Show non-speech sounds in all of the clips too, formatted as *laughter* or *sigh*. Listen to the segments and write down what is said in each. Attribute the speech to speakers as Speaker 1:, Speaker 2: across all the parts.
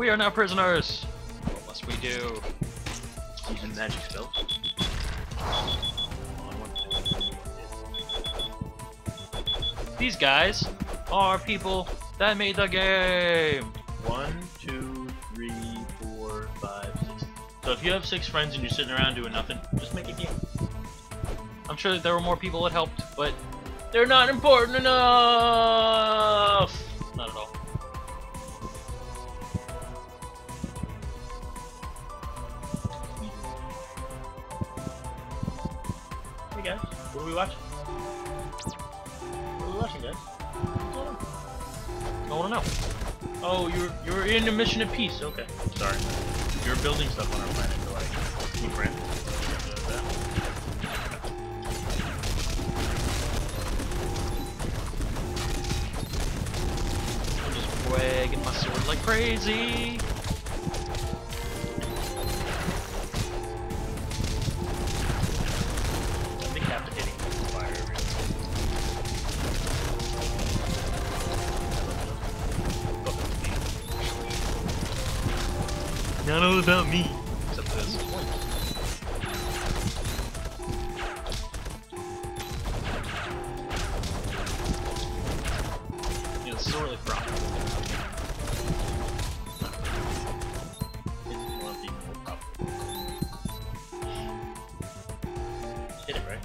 Speaker 1: We are now prisoners. What must we do?
Speaker 2: Using magic spells.
Speaker 1: These guys are people that made the game.
Speaker 2: One, two, three, four, five, six. So if you have six friends and you're sitting around doing nothing, just make a game.
Speaker 1: I'm sure that there were more people that helped, but they're not important enough.
Speaker 2: We watching? What are we watching, guys?
Speaker 1: I want to know.
Speaker 2: Oh, you're you're in a mission of peace. Okay, sorry. You're building stuff on our planet friends.
Speaker 1: I'm just wagging my sword like crazy. Not all about me. Really.
Speaker 2: Hit it, right?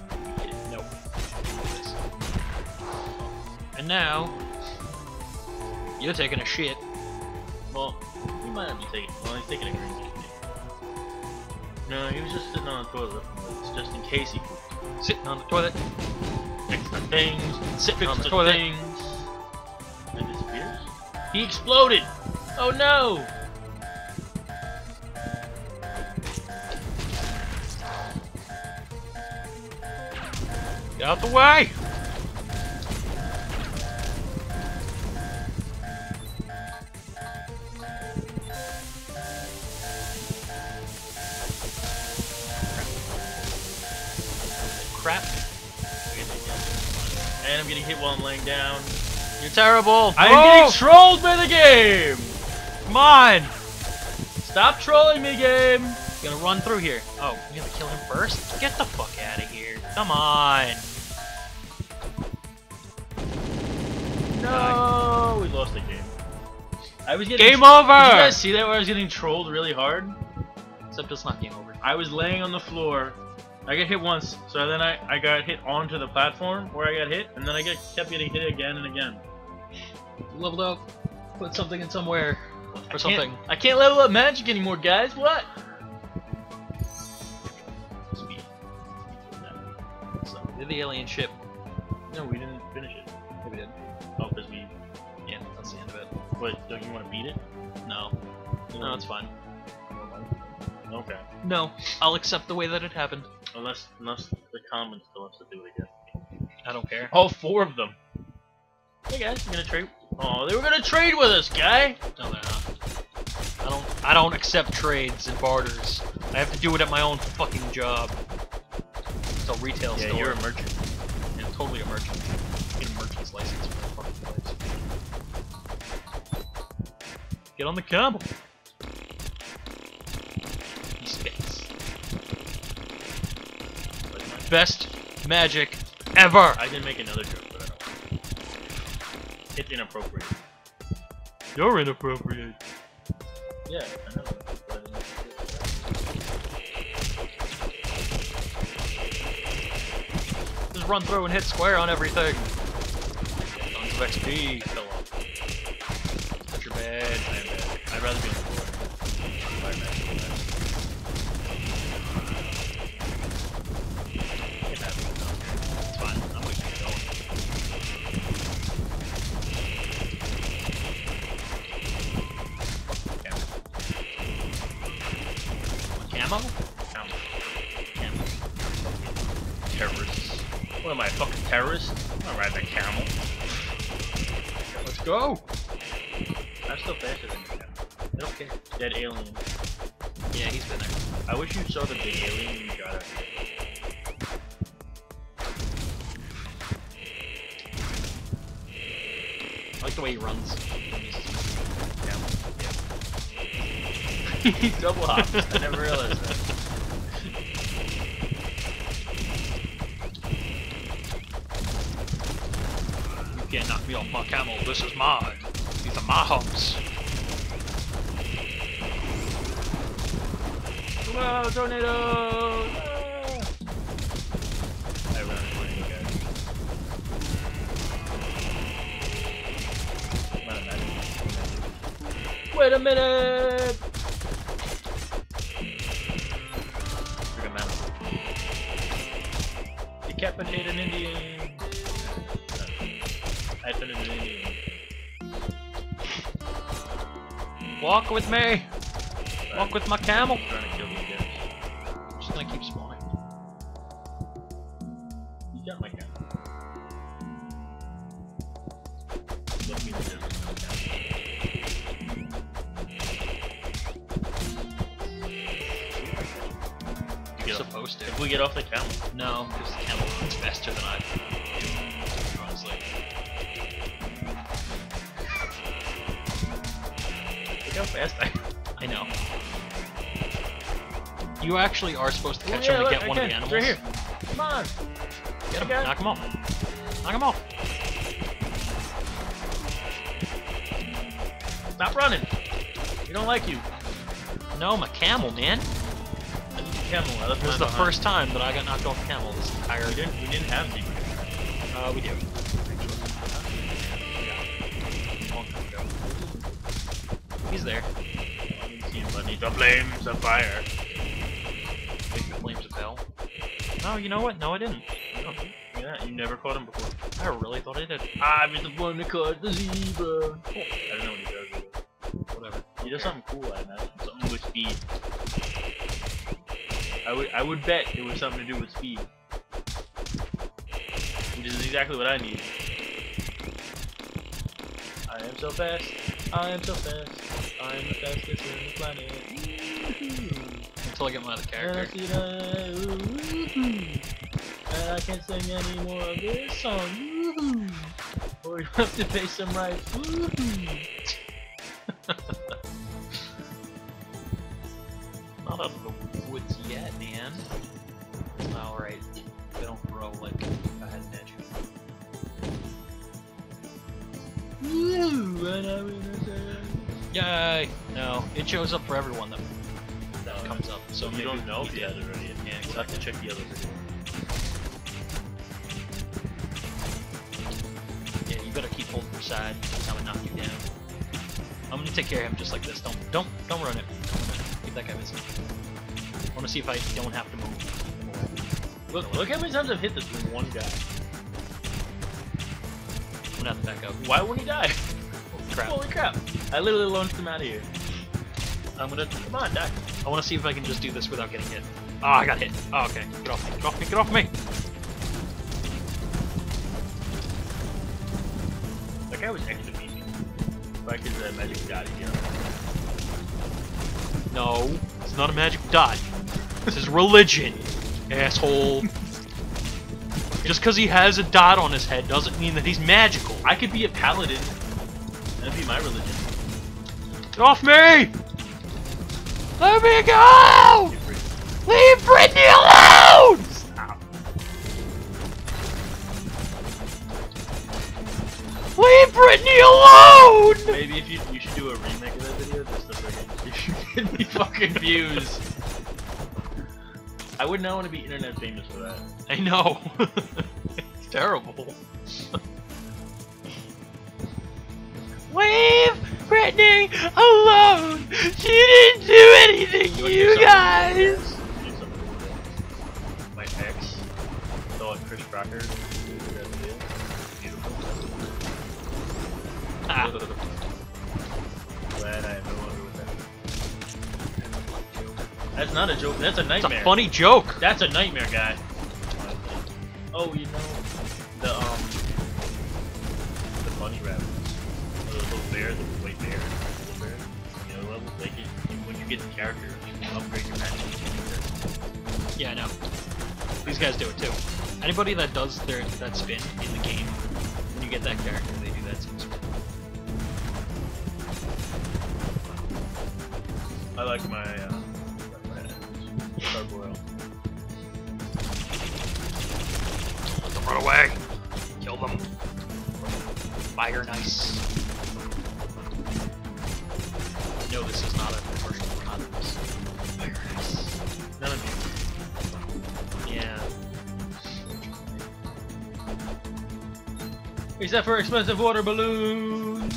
Speaker 1: Nope. And now, you're taking a shit.
Speaker 2: Taking. Well, he's taking a green. No, he was just sitting on the toilet, It's just in case he pooped.
Speaker 1: Sitting on the toilet.
Speaker 2: Fix the things,
Speaker 1: Sitting
Speaker 2: fix
Speaker 1: on the
Speaker 2: the
Speaker 1: toilet.
Speaker 2: things, and disappears. He exploded. Oh no!
Speaker 1: Get out the way!
Speaker 2: And I'm getting hit while I'm laying down.
Speaker 1: You're terrible!
Speaker 2: I'm
Speaker 1: Oh!
Speaker 2: getting trolled by the game!
Speaker 1: Come on!
Speaker 2: Stop trolling me, game!
Speaker 1: Gonna run through here. Oh, we gotta kill him first? Get the fuck out of here. Come on!
Speaker 2: No, we lost the game. I was getting
Speaker 1: Game
Speaker 2: Did you guys see that where I was getting trolled really hard?
Speaker 1: Except it's not game over.
Speaker 2: I was laying on the floor. I got hit once, so then I, I got hit onto the platform where I got hit, and then I get, kept getting hit again and again.
Speaker 1: Leveled up. Put something in somewhere.
Speaker 2: I
Speaker 1: Or
Speaker 2: can't-
Speaker 1: something.
Speaker 2: I can't level up magic anymore, guys. What? Speed. So,
Speaker 1: Did the alien ship.
Speaker 2: no, we didn't finish it.
Speaker 1: Yeah, we did.
Speaker 2: Oh, because we.
Speaker 1: Yeah, that's the end of it.
Speaker 2: Wait, don't you want to beat it?
Speaker 1: No. No, it's fine.
Speaker 2: Okay.
Speaker 1: No, I'll accept the way that it happened.
Speaker 2: Unless, unless the comments tell us to do it again.
Speaker 1: I don't care.
Speaker 2: All four of them. Hey guys, you gonna trade? Oh, they were gonna trade with us, guy.
Speaker 1: No, they're not. I don't. I don't accept trades and barters. I have to do it at my own fucking job. It's a retail
Speaker 2: Yeah,
Speaker 1: store.
Speaker 2: you're a merchant.
Speaker 1: Yeah, totally a merchant. Get a merchant's license for the fucking place. Get on the camel. Best magic ever.
Speaker 2: I can make another joke, but I don't. It's inappropriate.
Speaker 1: You're inappropriate.
Speaker 2: Yeah, I know.
Speaker 1: Just run through and hit square on everything. Tons of XP. Camo?
Speaker 2: Camel. Camel. Terrorists. What am I, a fucking terrorist? I'm not riding a camel.
Speaker 1: Let's go.
Speaker 2: I'm still faster than you camel. I. Dead alien.
Speaker 1: Yeah, he's been there.
Speaker 2: I wish you saw the big alien you got it.
Speaker 1: I like the way he runs. *laughs*
Speaker 2: double hops. I never realized that.
Speaker 1: You can't knock me off my camel. This is mine. These are my humps.
Speaker 2: Whoa, tornado! Ah! Wait a minute! I offended an Indian.
Speaker 1: Walk with me. Walk with my camel.
Speaker 2: I'm trying to kill these guys.
Speaker 1: I'm just gonna keep spawning.
Speaker 2: You got my gun. Let me just You
Speaker 1: You're
Speaker 2: get off-
Speaker 1: supposed to.
Speaker 2: If we get off the camel,
Speaker 1: No, because the camel runs faster than I
Speaker 2: how fast I.
Speaker 1: I know. You actually are supposed to
Speaker 2: Oh,
Speaker 1: catch
Speaker 2: yeah,
Speaker 1: him to
Speaker 2: look,
Speaker 1: get
Speaker 2: I
Speaker 1: one
Speaker 2: can.
Speaker 1: of the
Speaker 2: It's
Speaker 1: animals.
Speaker 2: Right here. Come on.
Speaker 1: Get him. Knock him off. Knock him off.
Speaker 2: Stop running. We don't like you.
Speaker 1: No, my camel, man.
Speaker 2: Camel. I left
Speaker 1: This is the
Speaker 2: behind.
Speaker 1: first time that I got knocked off a camel this entire.
Speaker 2: We didn't. We didn't have secrets.
Speaker 1: Uh, we do. He's there.
Speaker 2: I didn't see him, but he's the flames of fire.
Speaker 1: Big the flames of hell. No, you know what? No, I didn't.
Speaker 2: Yeah, you never caught him before.
Speaker 1: I really thought I did.
Speaker 2: I was the one that caught the zebra. I don't know what he does. Either.
Speaker 1: Whatever.
Speaker 2: He does something cool, I imagine. Something with speed. I would I would bet it was something to do with speed. Which is exactly what I need. I am so fast. I am so fast. I am the fastest in the planet.
Speaker 1: Until I get my other character.
Speaker 2: see that. Woo-hoo. And I can't sing any more of this song. Or you have to pay some rights.
Speaker 1: Yay! No, it shows up for everyone that, that
Speaker 2: No,
Speaker 1: comes up. So
Speaker 2: you don't know if has
Speaker 1: did.
Speaker 2: it already.
Speaker 1: Yeah,
Speaker 2: We'll have to check the other video.
Speaker 1: Yeah, you better keep holding your side. That's how I knock you down. I'm gonna take care of him just like this. Don't, don't, don't run it. Don't run it. Keep that guy busy. I wanna see if I don't have to move.
Speaker 2: Look, look how many times I've hit this one guy.
Speaker 1: I'm gonna have to back up.
Speaker 2: Why wouldn't he die? *laughs*
Speaker 1: Crap.
Speaker 2: Holy crap! I literally launched him out of here. I'm gonna come on, die.
Speaker 1: I wanna see if I can just do this without getting hit. Oh, I got hit. Oh, okay. Get off me. Get off me. Get off me.
Speaker 2: That guy was extra mean. Like his uh, magic dot here.
Speaker 1: No, it's not a magic dot. This is religion, *laughs* asshole. Just because he has a dot on his head doesn't mean that he's magical.
Speaker 2: I could be a paladin. That'd be my religion.
Speaker 1: Get off me! Let me go! Leave Britney alone!
Speaker 2: Stop.
Speaker 1: Leave Britney alone!
Speaker 2: Maybe if you you should do a remake of that video just to fucking you *laughs* should get me fucking views. I would not want to be internet famous for that.
Speaker 1: I know. *laughs* it's terrible. *laughs* Leave Britney alone! She didn't do anything,
Speaker 2: wanna
Speaker 1: you guys!
Speaker 2: Do something with that. My ex thought Chris Crocker did that video. Beautiful.
Speaker 1: Ah,
Speaker 2: Glad I am no longer with that. That's not a joke. That's a nightmare.
Speaker 1: a funny joke.
Speaker 2: That's a nightmare, guy. Oh, you know bear, the white bear, the little bear. You know, level they can when you get the character, you can upgrade your magic.
Speaker 1: Yeah, I know. These guys do it too. Anybody that does their that spin in the game, when you get that character, they do that same spin.
Speaker 2: I like my uh, like my gargoyle.
Speaker 1: Let them run away. Kill them. Fire nice. No, this is not a commercial. We're not in this. Fire nice.
Speaker 2: None of you.
Speaker 1: Yeah. Except for expensive water balloons.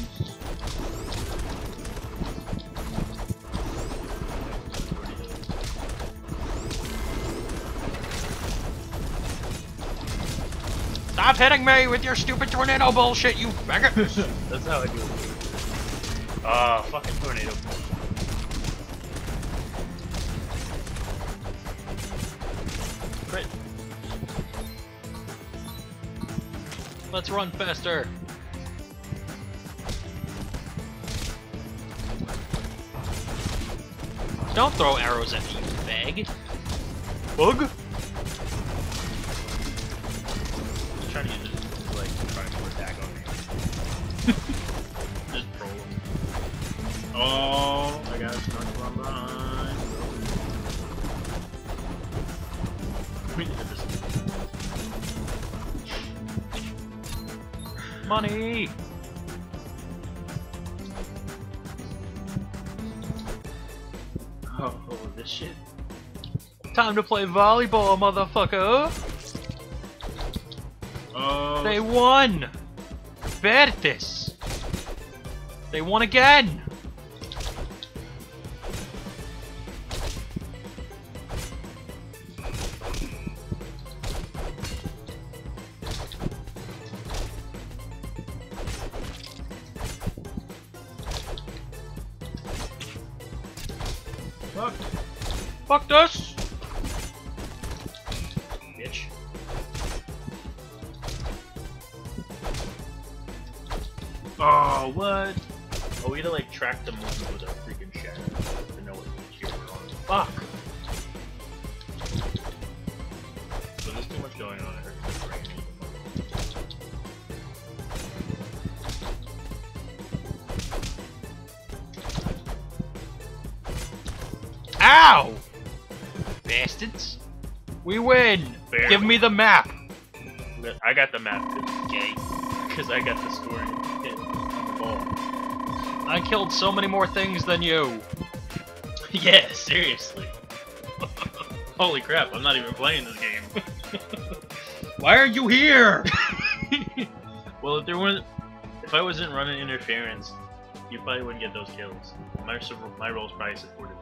Speaker 1: Stop hitting me with your stupid tornado bullshit, you faggot! *laughs*
Speaker 2: That's how I do it. Ah, fucking tornado.
Speaker 1: Crit. Let's run faster. Don't throw arrows at me, you fag. Bug?
Speaker 2: Oh, I got stuck from behind. We need this.
Speaker 1: Money!
Speaker 2: Oh, oh, this shit.
Speaker 1: Time to play volleyball, motherfucker!
Speaker 2: Oh,
Speaker 1: They won! This! They won again!
Speaker 2: Fuck,
Speaker 1: Fucked us!
Speaker 2: bitch. Oh, what? Oh, we had to like track the movement with our freaking shadow to know what tier we're on. Fuck! So there's too much going on. It hurts
Speaker 1: Ow! Bastards! We win!
Speaker 2: Barely.
Speaker 1: Give me the map!
Speaker 2: I got the map too, Jay. Because I got the scoring hit on the ball.
Speaker 1: I killed so many more things than you. *laughs*
Speaker 2: yeah, seriously. *laughs* Holy crap, I'm not even playing this game. *laughs*
Speaker 1: Why are you here?
Speaker 2: well, if there weren't, if I wasn't running interference, you probably wouldn't get those kills. My my roles probably supported.